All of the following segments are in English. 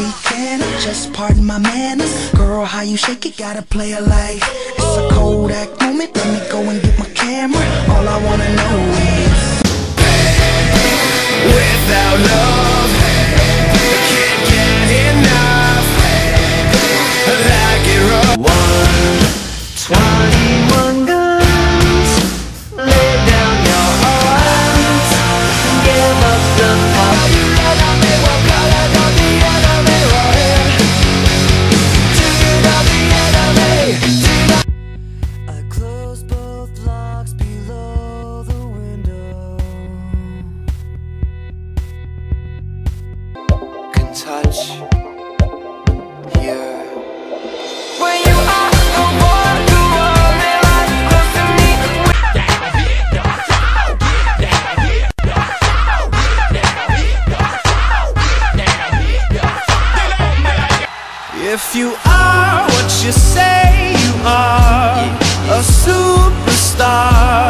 speaking. Just pardon my manners. Girl, how you shake it, gotta play it like it's a Kodak moment. Touch here. When you are the one close to me. If you are what you say you are, a superstar,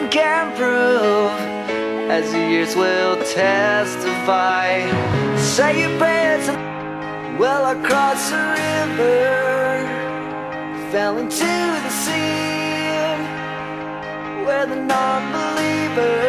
my can prove, as the years will testify. Say your prayers well, I crossed the river, fell into the sea, where the non-believer.